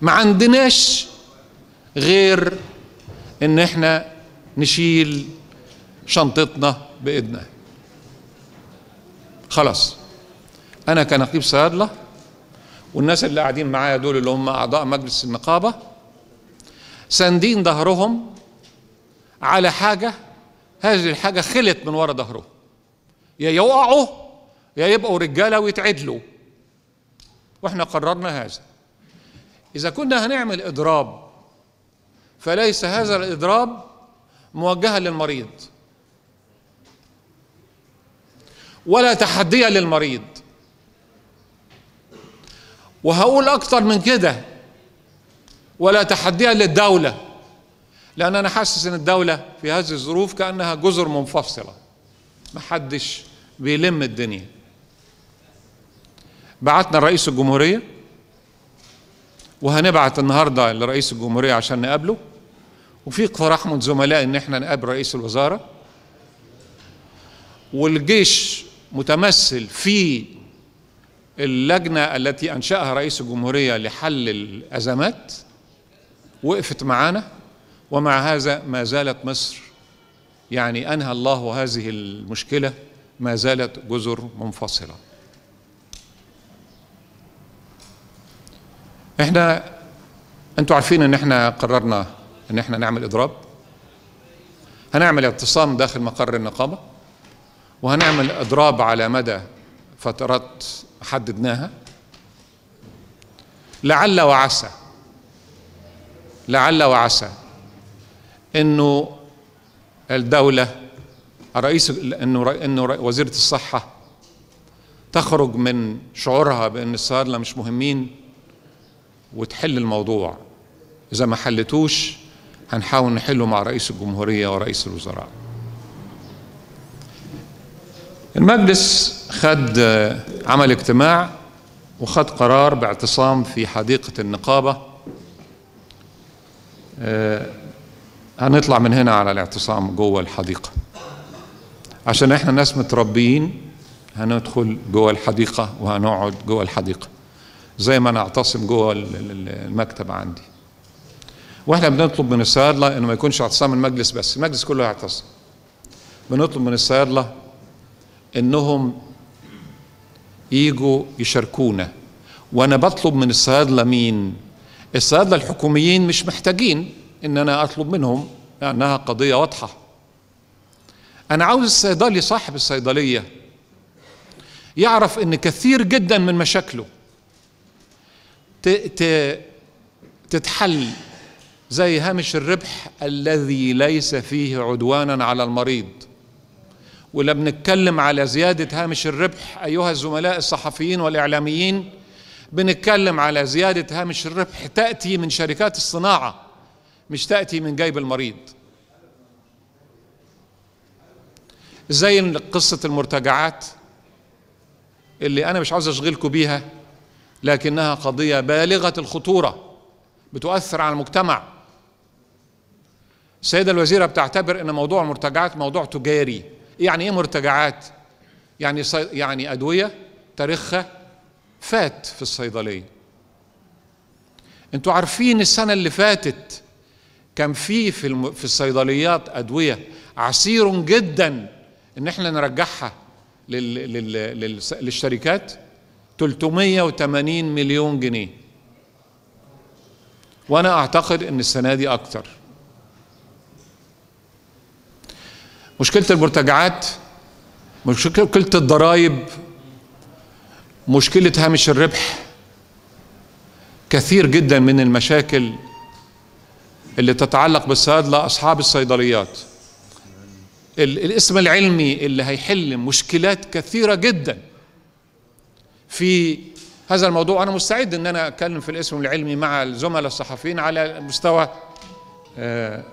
ما عندناش غير إن إحنا نشيل شنطتنا بإيدنا. خلاص. أنا كنقيب صيادلة والناس اللي قاعدين معايا دول اللي هم أعضاء مجلس النقابة ساندين ظهرهم على حاجة هذه الحاجة خلت من ورا ظهرهم يا يقعوا يا يبقوا رجالة ويتعدلوا. وإحنا قررنا هذا. إذا كنا هنعمل إضراب فليس هذا الإضراب موجها للمريض. ولا تحديا للمريض. وهقول أكتر من كده ولا تحديا للدولة. لأن أنا حاسس إن الدولة في هذه الظروف كأنها جزر منفصلة. محدش بيلم الدنيا. بعتنا رئيس الجمهورية. وهنبعت النهارده لرئيس الجمهورية عشان نقابله. وفي اقتراح من زملائي إن إحنا نقابل رئيس الوزارة. والجيش متمثل في اللجنة التي أنشأها رئيس الجمهورية لحل الأزمات. وقفت معانا. ومع هذا ما زالت مصر يعني أنهى الله هذه المشكلة. ما زالت جزر منفصلة. إحنا أنتوا عارفين إن إحنا قررنا إن إحنا نعمل إضراب؟ هنعمل اعتصام داخل مقر النقابة؟ وهنعمل إضراب على مدى فترات حددناها؟ لعل وعسى لعل وعسى إنه الدولة رئيس إنه إنه وزيرة الصحة تخرج من شعورها بإن الصيادله مش مهمين. وتحل الموضوع. إذا ما حلتوش هنحاول نحله مع رئيس الجمهورية ورئيس الوزراء. المجلس خد عمل اجتماع وخد قرار باعتصام في حديقة النقابة. هنطلع من هنا على الاعتصام جوه الحديقة. عشان إحنا ناس متربيين هندخل جوه الحديقة وهنقعد جوه الحديقة. زي ما أنا أعتصم جوه المكتب عندي. وإحنا بنطلب من الصيادله إنه ما يكونش اعتصام المجلس بس المجلس كله يعتصم. بنطلب من الصيادله إنهم يجوا يشاركونا. وأنا بطلب من الصيادله مين؟ الصيادله الحكوميين مش محتاجين إن أنا أطلب منهم لأنها قضية واضحة. أنا عاوز الصيدلي صاحب الصيدلية يعرف إن كثير جدا من مشاكله. تتحل زي هامش الربح الذي ليس فيه عدوانا على المريض. ولا بنتكلم على زيادة هامش الربح أيها الزملاء الصحفيين والإعلاميين بنتكلم على زيادة هامش الربح تأتي من شركات الصناعة مش تأتي من جيب المريض. زي قصة المرتجعات اللي أنا مش عاوز أشغلكم بيها. لكنها قضية بالغة الخطورة بتؤثر على المجتمع. السيدة الوزيرة بتعتبر أن موضوع المرتجعات موضوع تجاري. يعني إيه مرتجعات؟ يعني يعني أدوية تاريخها فات في الصيدلية. أنتوا عارفين السنة اللي فاتت كان في في الم... في الصيدليات أدوية عسير جدا إن إحنا نرجعها لل... لل... لل... للشركات؟ 380 مليون جنيه. وأنا أعتقد إن السنة دي أكتر. مشكلة المرتجعات مشكلة الضرائب مشكلة هامش الربح كثير جدا من المشاكل اللي تتعلق بالصيادله اصحاب الصيدليات. الاسم العلمي اللي هيحل مشكلات كثيرة جدا. في هذا الموضوع. أنا مستعد إن أنا أتكلم في الاسم العلمي مع الزملاء الصحفيين على مستوى آه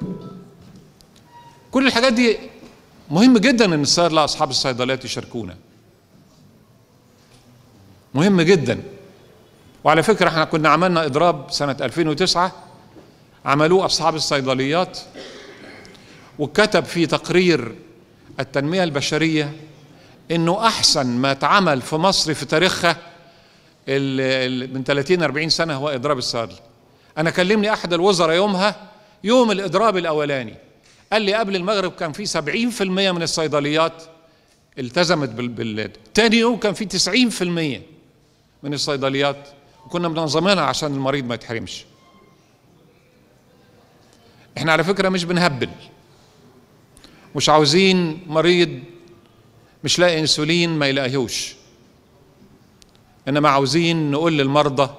كل الحاجات دي مهم جدا إن الصيادله أصحاب الصيدليات يشاركونا. مهم جدا. وعلى فكرة إحنا كنا عملنا إضراب سنة 2009 عملوه أصحاب الصيدليات وكتب في تقرير التنمية البشرية إنه أحسن ما اتعمل في مصر في تاريخها من 30 40 سنة هو إضراب الصيادلة. أنا كلمني أحد الوزراء يومها يوم الإضراب الأولاني قال لي قبل المغرب كان في 70% من الصيدليات التزمت بال... تاني يوم كان في 90% من الصيدليات وكنا منظمينها عشان المريض ما يتحرمش. إحنا على فكرة مش بنهبل مش عاوزين مريض مش لاقي انسولين ما يلاقيهوش. إنما عاوزين نقول للمرضى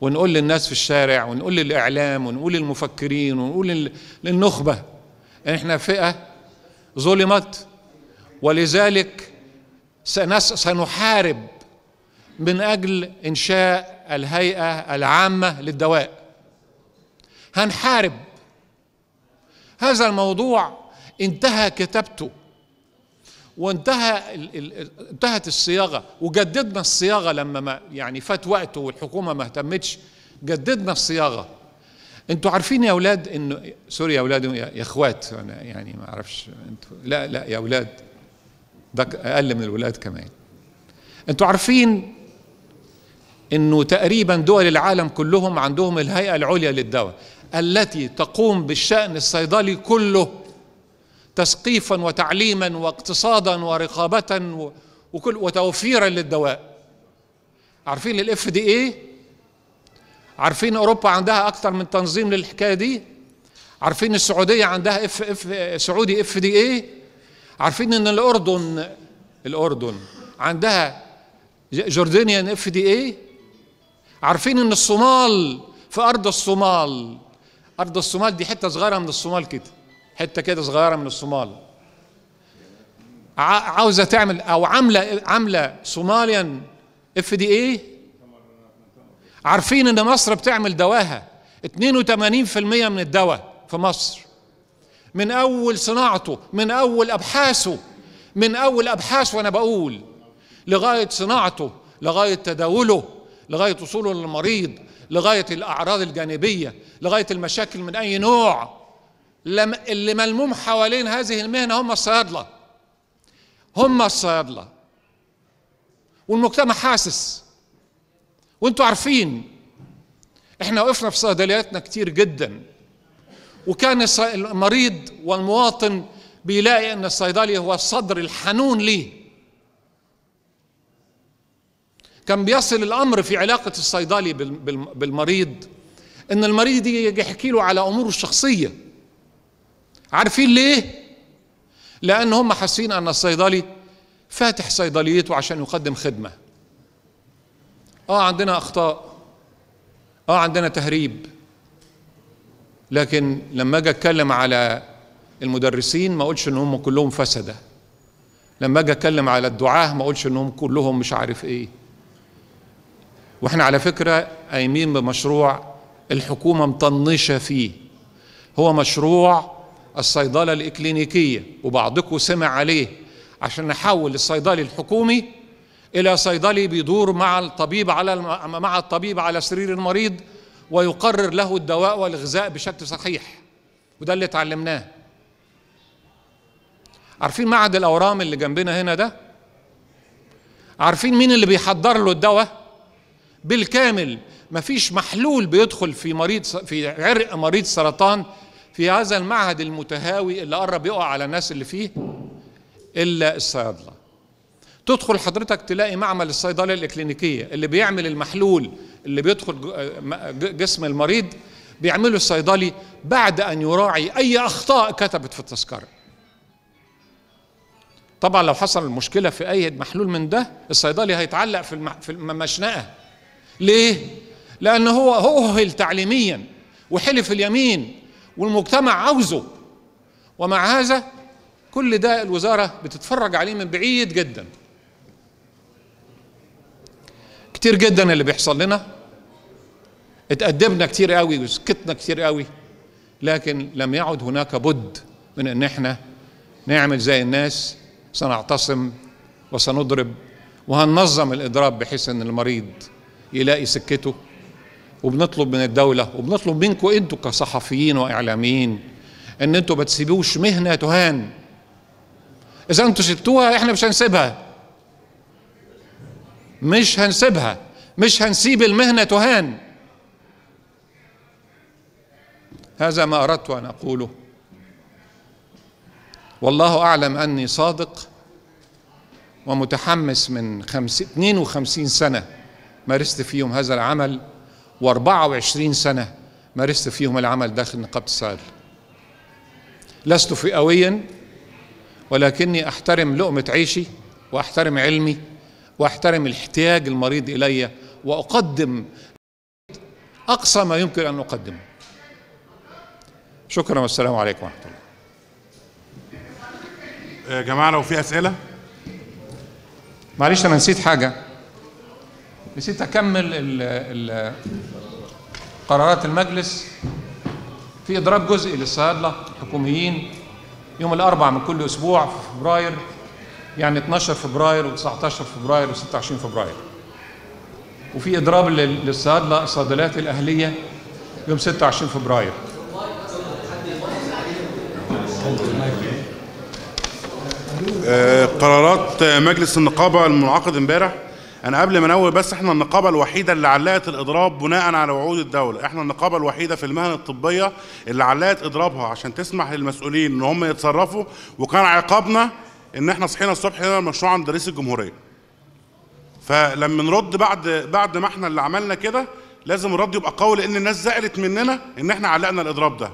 ونقول للناس في الشارع ونقول للإعلام ونقول للمفكرين ونقول للنخبة. ان إحنا فئة ظلمت ولذلك سنحارب من أجل إنشاء الهيئة العامة للدواء. هنحارب. هذا الموضوع انتهى كتابته. وانتهى انتهت الصياغة. وجددنا الصياغة لما ما يعني فات وقته والحكومة ما اهتمتش. جددنا الصياغة. أنتوا عارفين يا أولاد انه سوري يا أولاد يا إخوات أنا يعني ما أعرفش. أنتوا لا لا يا أولاد ده أقل من الولاد كمان. أنتوا عارفين إنه تقريبا دول العالم كلهم عندهم الهيئة العليا للدواء التي تقوم بالشأن الصيدلي كله تثقيفا وتعليما واقتصادا ورقابه وكل وتوفيرا للدواء. عارفين ال FDA عارفين أوروبا عندها أكثر من تنظيم للحكاية دي؟ عارفين السعودية عندها اف اف Saudi FDA عارفين إن الاردن الأردن عندها Jordanian FDA عارفين إن الصومال في أرض الصومال. أرض الصومال دي حتة صغيرة من الصومال كده. حتة كده صغيرة من الصومال. عاوزة تعمل أو عاملة عاملة Somalian FDA عارفين إن مصر بتعمل دواها. 82% من الدواء في مصر. من أول صناعته من أول أبحاثه من أول أبحاث وأنا بقول. لغاية صناعته لغاية تداوله لغاية وصوله للمريض لغاية الأعراض الجانبية لغاية المشاكل من أي نوع. اللي ملموم حوالين هذه المهنة هم الصيادلة. هم الصيادلة. والمجتمع حاسس. وانتوا عارفين إحنا وقفنا في صيدلياتنا كتير جدا. وكان المريض والمواطن بيلاقي إن الصيدلي هو الصدر الحنون ليه. كان بيصل الأمر في علاقة الصيدلي بالمريض إن المريض يجي يحكي له على أموره الشخصية. عارفين ليه؟ لأن هم حاسين أن الصيدلي فاتح صيدليته عشان يقدم خدمة. آه عندنا أخطاء. آه عندنا تهريب. لكن لما أجي أتكلم على المدرسين ما أقولش إن هم كلهم فسدة. لما أجي أتكلم على الدعاة ما أقولش انهم كلهم مش عارف إيه. وإحنا على فكرة قايمين بمشروع الحكومة مطنشة فيه. هو مشروع الصيدلة الإكلينيكية وبعضكم سمع عليه عشان نحول الصيدلي الحكومي إلى صيدلي بيدور مع الطبيب على مع الطبيب على سرير المريض ويقرر له الدواء والغذاء بشكل صحيح. وده اللي اتعلمناه. عارفين معهد الأورام اللي جنبنا هنا ده؟ عارفين مين اللي بيحضر له الدواء؟ بالكامل مفيش محلول بيدخل في مريض في عرق مريض سرطان في هذا المعهد المتهاوي اللي قرب يقع على الناس اللي فيه إلا الصيادلة. تدخل حضرتك تلاقي معمل الصيدله الإكلينيكية اللي بيعمل المحلول اللي بيدخل جسم المريض بيعمله الصيدلي بعد أن يراعي أي أخطاء كتبت في التذكرة. طبعا لو حصل المشكلة في أي محلول من ده الصيدلي هيتعلق في في المشنقه ليه؟ لأن هو هو تعليميا وحلف اليمين والمجتمع عاوزه. ومع هذا كل ده الوزارة بتتفرج عليه من بعيد جدا. كتير جدا اللي بيحصل لنا. اتأدبنا كتير قوي وسكتنا كتير قوي. لكن لم يعد هناك بد من إن إحنا نعمل زي الناس. سنعتصم وسنضرب. وهننظم الإضراب بحيث إن المريض يلاقي سكته. وبنطلب من الدولة وبنطلب منكم أنتوا كصحفيين وإعلاميين ان أنتوا ما تسيبوش مهنة تهان. إذا أنتوا سبتوها إحنا مش هنسيبها. مش هنسيبها. مش هنسيب المهنة تهان. هذا ما أردت أن أقوله. والله أعلم أني صادق ومتحمس من خمس 52 سنة مارست فيهم هذا العمل. و24 سنة مارست فيهم العمل داخل نقابة الصيادله لست فئويا ولكني أحترم لقمة عيشي وأحترم علمي وأحترم الاحتياج المريض إلي وأقدم أقصى ما يمكن أن أقدمه. شكرا والسلام عليكم ورحمة الله. يا جماعة لو في أسئلة؟ معلش أنا نسيت حاجة. نسيت اكمل ال ال قرارات المجلس في اضراب جزئي للصيادله الحكوميين. يوم الأربعاء من كل أسبوع في فبراير يعني 12 فبراير و19 فبراير و26 فبراير. وفي اضراب لل- للصيادله الصيدليات الأهلية يوم 26 فبراير. آه، قرارات مجلس النقابة المنعقد امبارح. أنا قبل ما أنوه بس إحنا النقابة الوحيدة اللي علقت الإضراب بناء على وعود الدولة. إحنا النقابة الوحيدة في المهن الطبية اللي علقت إضرابها عشان تسمح للمسؤولين إن هم يتصرفوا. وكان عقابنا إن إحنا صحينا الصبح هنا المشروع عند رئيس الجمهورية. فلما نرد بعد بعد ما إحنا اللي عملنا كده لازم الرد يبقى قوي لأن الناس زعلت مننا إن إحنا علقنا الإضراب ده.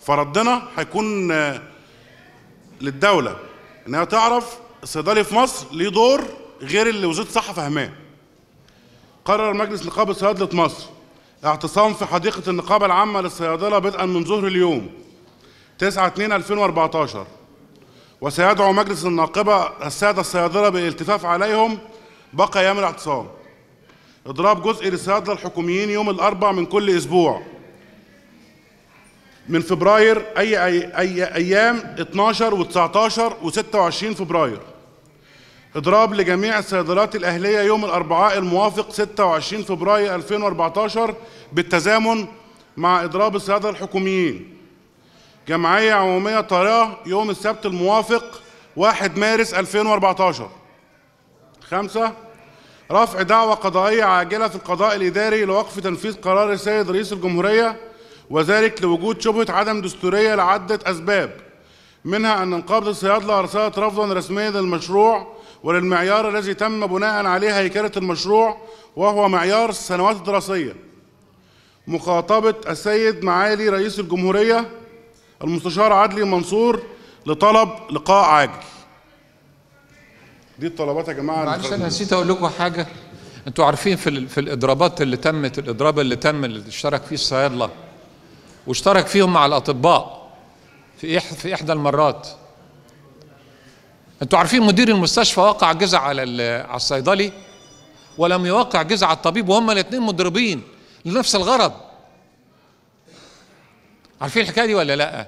فردنا هيكون للدولة انها تعرف الصيدلي في مصر ليه دور غير اللي وزاره الصحة فاهماه قرر مجلس نقابة صيادلة مصر اعتصام في حديقة النقابة العامة للصيادلة بدءا من ظهر اليوم 9 2 2014 وسيدعو مجلس الناقبة السادة الصيادلة بالالتفاف عليهم بقى أيام الاعتصام. إضراب جزئي للصيادلة الحكوميين يوم الاربعاء من كل أسبوع. من فبراير أي أي, أي أيام 12 و19 و26 فبراير. إضراب لجميع الصيدلات الأهلية يوم الأربعاء الموافق 26 فبراير 2014 بالتزامن مع إضراب الصيادلة الحكوميين. جمعية عمومية طارئة يوم السبت الموافق 1 مارس 2014 خمسة رفع دعوى قضائية عاجلة في القضاء الإداري لوقف تنفيذ قرار السيد رئيس الجمهورية وذلك لوجود شبهة عدم دستورية لعدة أسباب منها أن نقابة الصيادلة أرسلت رفضا رسميا للمشروع وللمعيار الذي تم بناء عليه هيكلة المشروع وهو معيار السنوات الدراسية. مخاطبة السيد معالي رئيس الجمهورية المستشار عدلي منصور لطلب لقاء عاجل. دي الطلبات يا جماعة. معلش أنا نسيت أقول لكم حاجة. أنتوا عارفين في في الإضرابات اللي تمت الإضراب اللي تم اللي اشترك فيه الصيادله واشترك فيهم مع الأطباء في في إحدى المرات. أنتوا عارفين مدير المستشفى وقع جزع على على الصيدلي ولم يوقع جزع على الطبيب وهما الاثنين مضربين لنفس الغرض. عارفين الحكاية دي ولا لا؟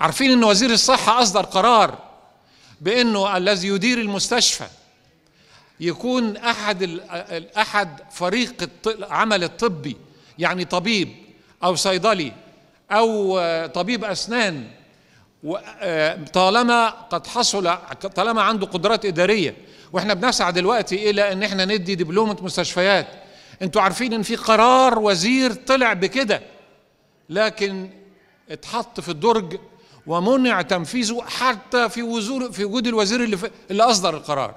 عارفين إن وزير الصحة أصدر قرار بإنه الذي يدير المستشفى يكون أحد أحد فريق العمل الطبي يعني طبيب أو صيدلي أو طبيب أسنان طالما قد حصل طالما عنده قدرات إدارية. وإحنا بنسعى دلوقتي إلى إن إحنا ندي دبلومة مستشفيات. أنتوا عارفين إن في قرار وزير طلع بكده. لكن اتحط في الدرج ومنع تنفيذه حتى في وزور في وجود الوزير اللي في اللي أصدر القرار.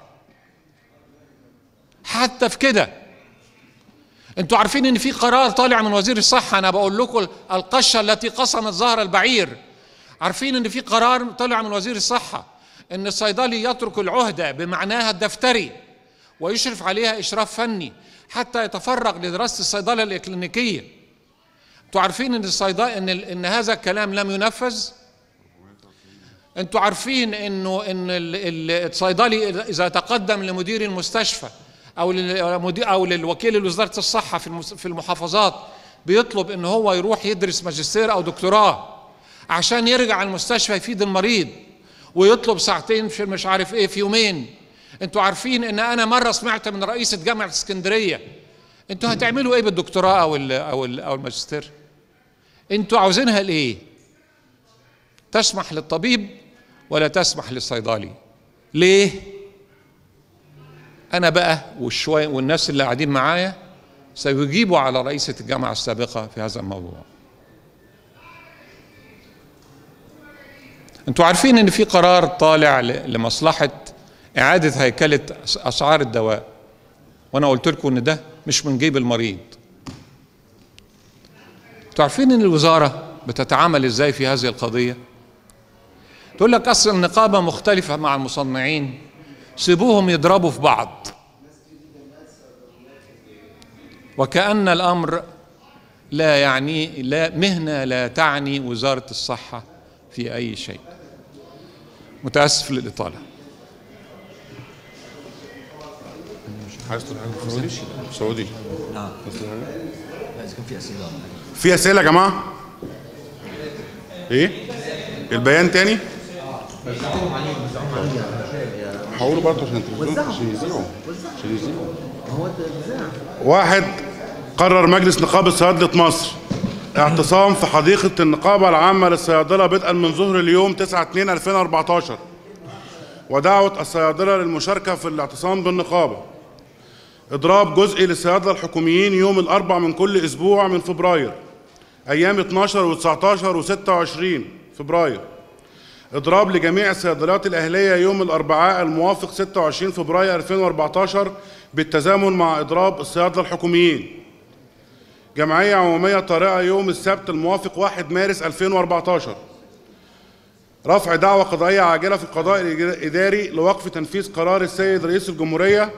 حتى في كده. أنتوا عارفين إن في قرار طالع من وزير الصحة. أنا بقول لكم القشة التي قسمت ظهر البعير. عارفين إن في قرار طلع من وزير الصحة إن الصيدلي يترك العهدة بمعناها الدفتري ويشرف عليها إشراف فني حتى يتفرغ لدراسة الصيدلة الإكلينيكية. أنتوا عارفين إن الصيدله إن إن هذا الكلام لم ينفذ؟ أنتوا عارفين إنه إن ال- ال- الصيدلي إذا تقدم لمدير المستشفى أو أو للوكيل لوزارة الصحة في في المحافظات بيطلب إن هو يروح يدرس ماجستير أو دكتوراه. عشان يرجع المستشفى يفيد المريض ويطلب ساعتين في مش عارف إيه في يومين. أنتوا عارفين إن أنا مرة سمعت من رئيسة جامعة اسكندرية. أنتوا هتعملوا إيه بالدكتوراه أو ال أو ال أو الماجستير؟ أنتوا عاوزينها لإيه؟ تسمح للطبيب ولا تسمح للصيدلي؟ ليه؟ أنا بقى والشوية والناس اللي قاعدين معايا سيجيبوا على رئيسة الجامعة السابقة في هذا الموضوع. أنتوا عارفين ان في قرار طالع لمصلحة إعادة هيكلة أسعار الدواء. وأنا قلت لكم إن ده مش من جيب المريض. أنتوا عارفين إن الوزارة بتتعامل إزاي في هذه القضية؟ تقول لك أصل النقابة مختلفة مع المصنعين. سيبوهم يضربوا في بعض. وكأن الأمر لا يعني لا مهنة لا تعني وزارة الصحة. في أي شيء. متأسف للإطالة. عايز تقول حاجة سعودي؟ سعودي. نعم. كان في أسئلة. في أسئلة يا جماعة؟ إيه؟ البيان تاني؟ هقوله برضه عشان عشان يذيعوا عشان يذيعوا واحد قرر مجلس نقابة صيادلة مصر. اعتصام في حديقة النقابة العامة للصيادلة بدءا من ظهر اليوم 9 2 2014 ودعوة الصيادلة للمشاركة في الاعتصام بالنقابة. إضراب جزئي للصيادلة الحكوميين يوم الأربع من كل أسبوع من فبراير. أيام 12 و19 و26 فبراير. إضراب لجميع الصيدليات الأهلية يوم الأربعاء الموافق 26 فبراير 2014 بالتزامن مع إضراب الصيادلة الحكوميين. جمعية عمومية طارئة يوم السبت الموافق 1 مارس 2014 رفع دعوى قضائية عاجلة في القضاء الإداري لوقف تنفيذ قرار السيد رئيس الجمهورية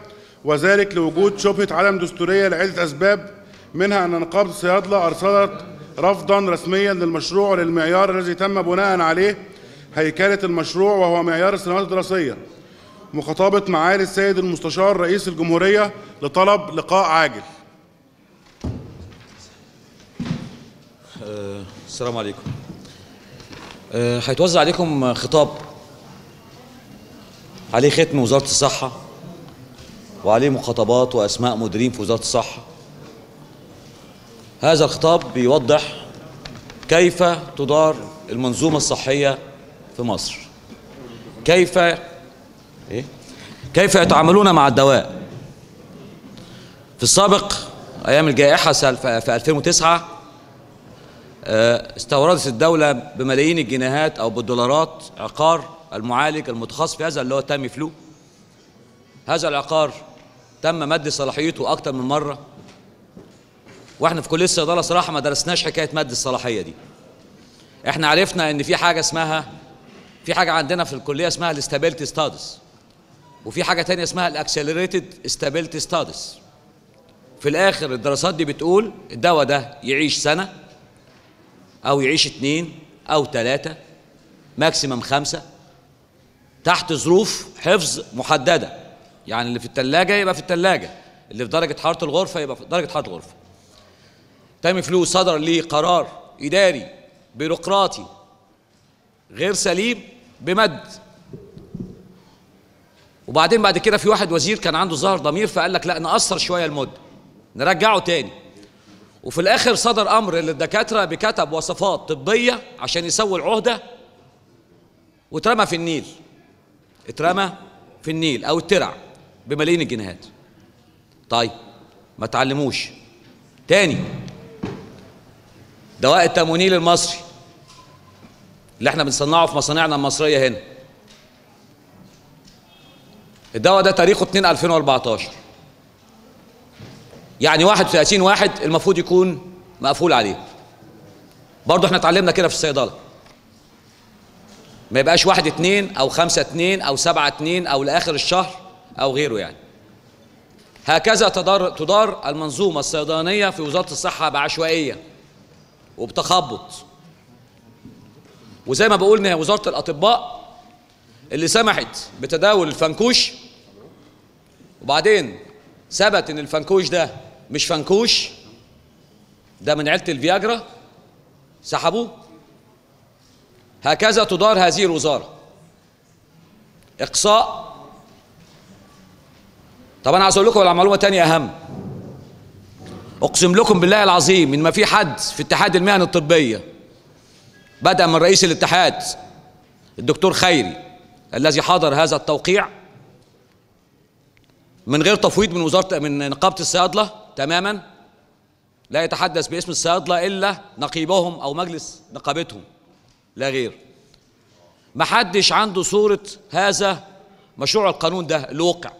وذلك لوجود شبهة عدم دستورية لعدة أسباب منها أن نقابة الصيادلة أرسلت رفضا رسميا للمشروع وللمعيار الذي تم بناء عليه هيكلة المشروع وهو معيار السنوات الدراسية. مخاطبة معالي السيد المستشار رئيس الجمهورية لطلب لقاء عاجل. السلام عليكم. آه، هيتوزع عليكم خطاب عليه ختم وزارة الصحة وعليه مخاطبات وأسماء مديرين في وزارة الصحة. هذا الخطاب بيوضح كيف تدار المنظومة الصحية في مصر. كيف إيه؟ كيف يتعاملون مع الدواء. في السابق أيام الجائحة سال- في 2009 استوردت الدولة بملايين الجنيهات أو بالدولارات عقار المعالج المتخصص في هذا اللي هو تامي فلو. هذا العقار تم مد صلاحيته أكتر من مرة. وإحنا في كلية الصيدلة صراحة ما درسناش حكاية مد الصلاحية دي. إحنا عرفنا إن في حاجة اسمها في حاجة عندنا في الكلية اسمها ال stability studies وفي حاجة تانية اسمها ال accelerated stability studies في الآخر الدراسات دي بتقول الدواء ده يعيش سنة أو يعيش اتنين أو تلاتة maximum خمسة. تحت ظروف حفظ محددة. يعني اللي في التلاجة يبقى في التلاجة اللي في درجة حرارة الغرفة يبقى في درجة حرارة الغرفة. تامي فلو صدر ليه قرار إداري بيروقراطي غير سليم بمد. وبعدين بعد كده في واحد وزير كان عنده ظهر ضمير فقال لك لا نقصر شوية المدة نرجعه تاني. وفي الآخر صدر أمر للدكاتره بكتب وصفات طبية عشان يسووا العهدة واترمى في النيل. اترمى في النيل أو اترع بملايين الجنيهات. طيب ما تعلموش. تاني دواء التموينيل المصري اللي إحنا بنصنعه في مصانعنا المصرية هنا. الدواء ده تاريخه 2 2014 يعني 31 واحد المفروض يكون مقفول عليه. برضه إحنا اتعلمنا كده في الصيدلة. ما يبقاش واحد اتنين أو خمسة اتنين أو سبعة اتنين أو لآخر الشهر أو غيره يعني. هكذا تدار, تدار المنظومة الصيدلانية في وزارة الصحة بعشوائية وبتخبط. وزي ما بقول هي وزارة الأطباء اللي سمحت بتداول الفنكوش. وبعدين ثبت إن الفنكوش ده مش فنكوش. ده من عيلة الفياجرا. سحبوه. هكذا تدار هذه الوزارة. إقصاء. طب أنا عايز أقول لكم على معلومة تانية أهم. أقسم لكم بالله العظيم إن ما في حد في اتحاد المهن الطبية بدا من رئيس الاتحاد الدكتور خيري الذي حضر هذا التوقيع من غير تفويض من وزاره من نقابة الصيادلة تماما. لا يتحدث باسم الصيادلة إلا نقيبهم أو مجلس نقابتهم. لا غير. ما حدش عنده صورة هذا مشروع القانون ده اللي وقع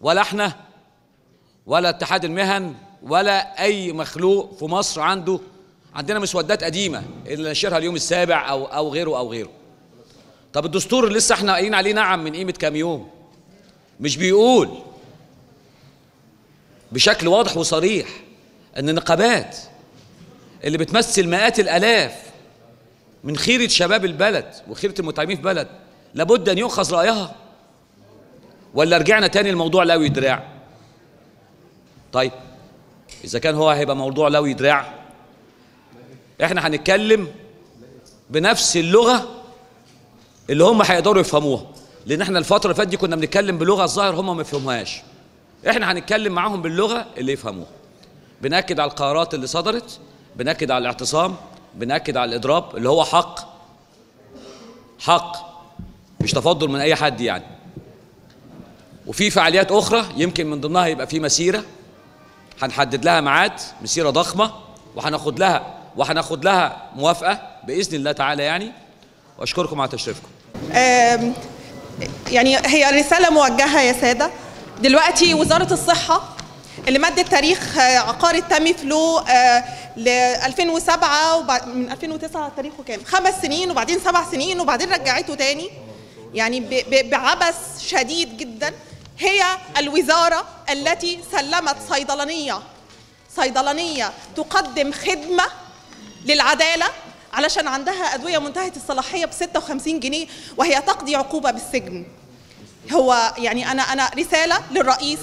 ولا إحنا ولا اتحاد المهن ولا أي مخلوق في مصر عنده. عندنا مسودات قديمة اللي نشرها اليوم السابع أو أو غيره أو غيره. طب الدستور لسه إحنا قايلين عليه نعم من قيمة كام يوم؟ مش بيقول. بشكل واضح وصريح إن النقابات اللي بتمثل مئات الآلاف من خيرة شباب البلد وخيرة المتعبين في بلد لابد أن يؤخذ رأيها. ولا رجعنا تاني الموضوع لوي دراع طيب إذا كان هو هيبقى موضوع لوي دراع إحنا هنتكلم بنفس اللغة اللي هم هيقدروا يفهموها. لأن إحنا الفترة اللي فاتت دي كنا بنتكلم بلغه الظاهر هم ما يفهموهاش إحنا هنتكلم معاهم باللغة اللي يفهموها. بنأكد على القرارات اللي صدرت بنأكد على الاعتصام بنأكد على الاضراب اللي هو حق حق مش تفضل من أي حد يعني. وفي فعاليات أخرى يمكن من ضمنها يبقى في مسيرة. هنحدد لها ميعاد مسيرة ضخمة وهناخد لها وهناخد لها موافقة بإذن الله تعالى يعني. وأشكركم على تشريفكم. يعني هي رسالة موجهة يا سادة. دلوقتي وزارة الصحة اللي مدت تاريخ آه، عقار التامي فلو آه، ل 2007 وبعد من 2009 تاريخه كام؟ خمس سنين وبعدين سبع سنين وبعدين رجعته تاني. يعني بعبث شديد جدا. هي الوزارة التي سلمت صيدلانية صيدلانية تقدم خدمة للعدالة. علشان عندها أدوية منتهية الصلاحية ب 56 جنيه وهي تقضي عقوبة بالسجن. هو يعني أنا أنا رسالة للرئيس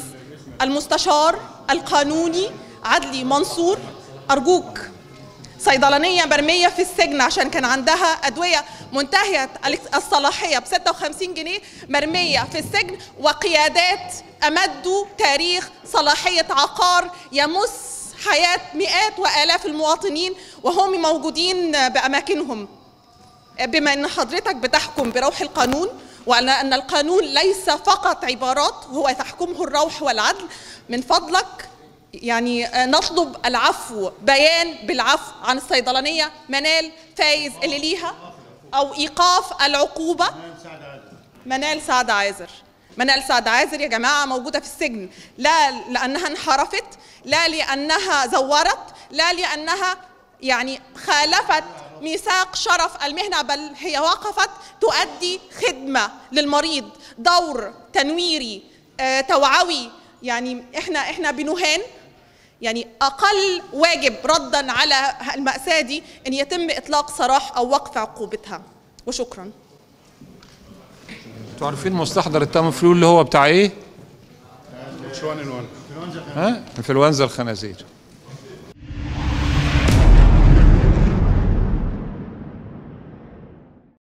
المستشار القانوني عدلي منصور. أرجوك صيدلانية مرمية في السجن عشان كان عندها أدوية منتهية الصلاحية ب 56 جنيه مرمية في السجن وقيادات أمدوا تاريخ صلاحية عقار يمس حياة مئات وآلاف المواطنين وهم موجودين بأماكنهم. بما أن حضرتك بتحكم بروح القانون وأن أن القانون ليس فقط عبارات هو تحكمه الروح والعدل من فضلك يعني نطلب العفو بيان بالعفو عن الصيدلانية منال فايز اللي ليها أو إيقاف العقوبة منال سعد عازر. منال سعد عازر يا جماعة موجودة في السجن. لا لأنها انحرفت لا لأنها زورت لا لأنها يعني خالفت ميثاق شرف المهنة بل هي وقفت تؤدي خدمة للمريض. دور تنويري آه، توعوي. يعني إحنا إحنا بنهان. يعني أقل واجب ردا على المأساة دي إن يتم إطلاق سراح أو وقف عقوبتها. وشكرا. أنتوا عارفين مستحضر التامفلو اللي هو بتاع إيه؟ ها؟ انفلونزا الخنازير